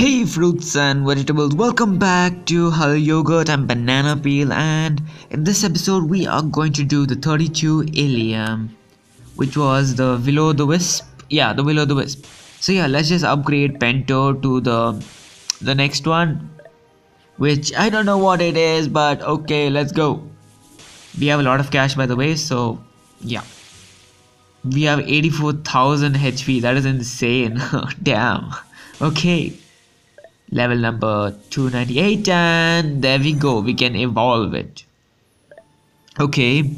Hey fruits and vegetables, welcome back to Hello Yogurt and Banana Peel and in this episode we are going to do the 32 Ileum which was the Will o' the Wisp. Yeah, the Will o' the Wisp. So yeah, let's just upgrade Pento to the the next one which I don't know what it is but okay, let's go. We have a lot of cash by the way, so yeah. We have 84,000 HP, that is insane. Damn. Okay level number 298 and there we go. We can evolve it. Okay.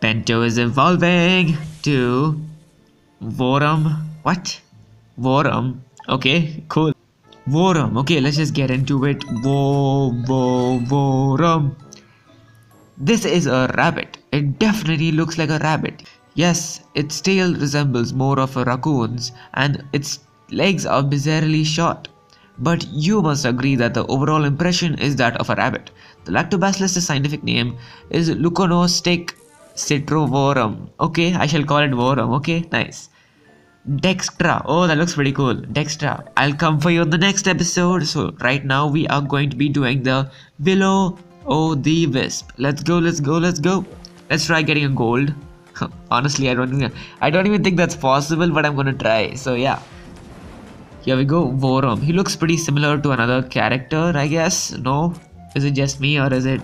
Pento is evolving to Vorum. What? Vorum. Okay cool. Vorum. Okay let's just get into it. Vo Vo Vorum. This is a rabbit. It definitely looks like a rabbit. Yes its tail resembles more of a raccoon's and its legs are bizarrely short but you must agree that the overall impression is that of a rabbit. The lactobacillus' scientific name is Leuconostoc citrovorum. Okay, I shall call it vorum. Okay, nice. Dextra. Oh, that looks pretty cool. Dextra. I'll come for you in the next episode. So right now we are going to be doing the Willow Oh the Wisp. Let's go, let's go, let's go. Let's try getting a gold. Honestly, I don't I don't even think that's possible, but I'm gonna try. So yeah. Here we go, Vorum. He looks pretty similar to another character, I guess. No? Is it just me or is it...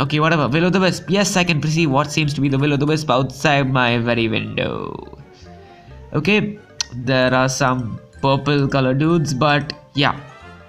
Okay, whatever. Will the Wisp. Yes, I can perceive what seems to be the Will o' the Wisp outside my very window. Okay, there are some purple color dudes, but yeah.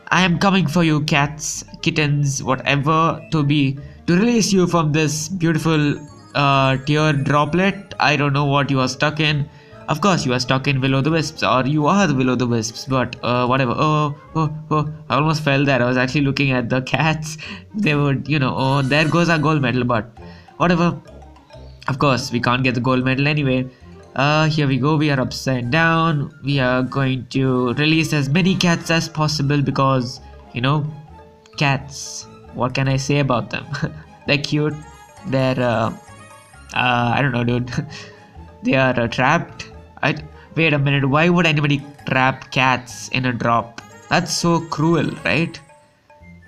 I am coming for you, cats, kittens, whatever, to be... To release you from this beautiful uh, tear droplet. I don't know what you are stuck in. Of course, you are stuck in Will o' the Wisps, or you are the Will o' the Wisps, but uh, whatever. Oh, oh, oh, I almost fell there. I was actually looking at the cats. They would, you know, oh, there goes our gold medal, but whatever. Of course, we can't get the gold medal anyway. Uh, here we go. We are upside down. We are going to release as many cats as possible because, you know, cats. What can I say about them? They're cute. They're, uh, uh, I don't know, dude. they are uh, trapped I wait a minute. Why would anybody trap cats in a drop? That's so cruel, right?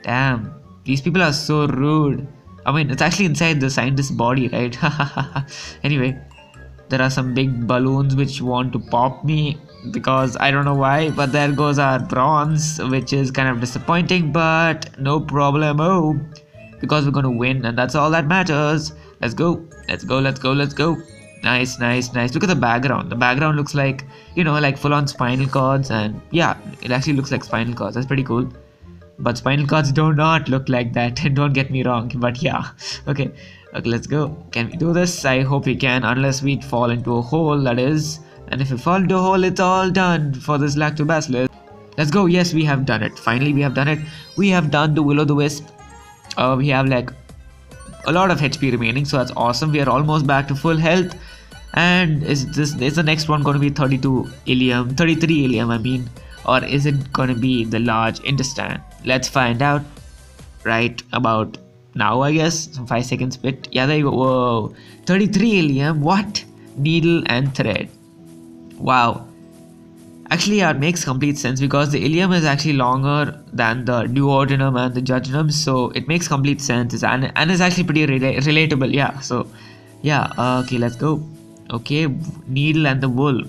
Damn, these people are so rude. I mean, it's actually inside the scientist's body, right? anyway, there are some big balloons which want to pop me because I don't know why, but there goes our bronze, which is kind of disappointing, but no problem. Oh, because we're gonna win, and that's all that matters. Let's go, let's go, let's go, let's go. Nice, nice, nice. Look at the background. The background looks like, you know, like full on spinal cords. And yeah, it actually looks like spinal cords. That's pretty cool. But spinal cords do not look like that. Don't get me wrong. But yeah. Okay. Okay, let's go. Can we do this? I hope we can. Unless we fall into a hole, that is. And if we fall into a hole, it's all done for this lactobacillus. Let's go. Yes, we have done it. Finally, we have done it. We have done the will o' the wisp. Uh, we have like a lot of HP remaining so that's awesome we are almost back to full health and is this is the next one going to be 32 ileum 33 ileum I mean? Or is it going to be the large intestine let's find out right about now I guess. Some 5 seconds bit. Yeah there you go. Whoa. 33 ileum what? Needle and thread. Wow. Actually, yeah, it makes complete sense because the ileum is actually longer than the duodenum and the jejunum, so it makes complete sense. And and it's actually pretty rela relatable. Yeah, so yeah, uh, okay, let's go. Okay, needle and the wool.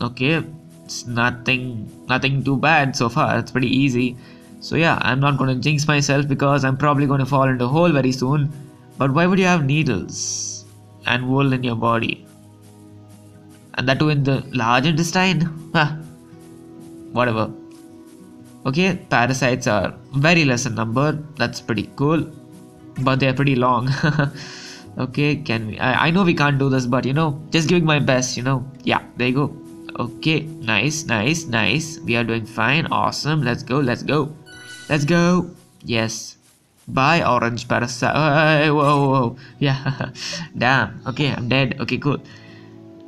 Okay, it's nothing nothing too bad so far. It's pretty easy. So yeah, I'm not gonna jinx myself because I'm probably gonna fall into a hole very soon. But why would you have needles and wool in your body? And that too in the large intestine? Huh whatever okay parasites are very less in number that's pretty cool but they're pretty long okay can we I, I know we can't do this but you know just giving my best you know. Yeah there you go. Okay nice nice nice. We are doing fine. Awesome. Let's go let's go. Let's go. Yes. Bye orange parasite. Whoa whoa. Yeah. Damn. Okay i'm dead. Okay cool.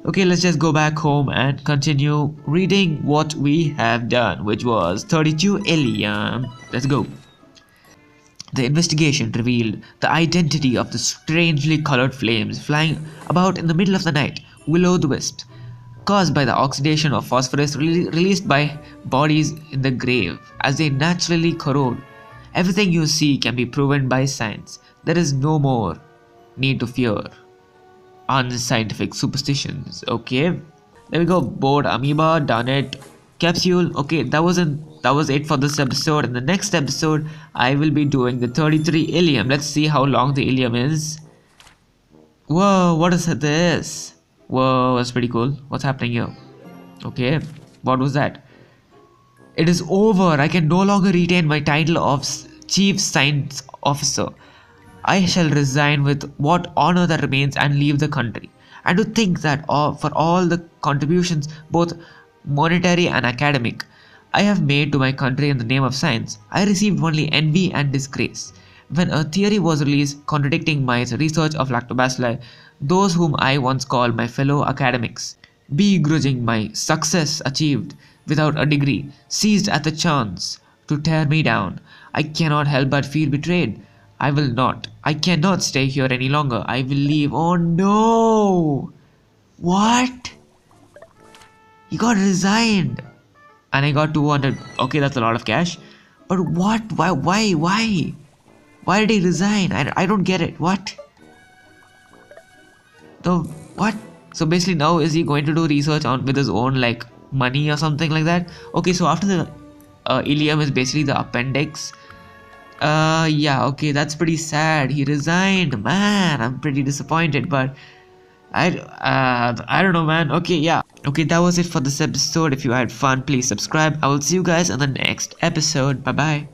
Okay, let's just go back home and continue reading what we have done, which was 32 Ileum. Let's go. The investigation revealed the identity of the strangely colored flames flying about in the middle of the night, Will o' the Wisp. caused by the oxidation of phosphorus rele- released by bodies in the grave as they naturally corrode. Everything you see can be proven by science. There is no more need to fear unscientific superstitions. Okay, there we go. Bored amoeba, done it. Capsule. Okay, that wasn't that was it for this episode. In the next episode, I will be doing the 33 ileum. Let's see how long the ileum is. Whoa, what is this? Whoa, that's pretty cool. What's happening here? Okay, what was that? It is over. I can no longer retain my title of Chief Science Officer. I shall resign with what honor that remains and leave the country. And to think that all, for all the contributions, both monetary and academic, I have made to my country in the name of science, I received only envy and disgrace. When a theory was released contradicting my research of lactobacilli, those whom I once called my fellow academics, begrudging my success achieved without a degree, seized at the chance to tear me down. I cannot help but feel betrayed. I will not. I cannot stay here any longer. I will leave. Oh no! What? He got resigned. And I got 200. Okay, that's a lot of cash. But what? Why? Why? Why? Why did he resign? I, I don't get it. What? The what? So basically now is he going to do research on with his own like money or something like that? Okay, so after the uh, ileum is basically the appendix. Uh, yeah, okay, that's pretty sad. He resigned, man. I'm pretty disappointed, but I, uh, I don't know, man. Okay, yeah. Okay, that was it for this episode. If you had fun, please subscribe. I will see you guys in the next episode. Bye bye.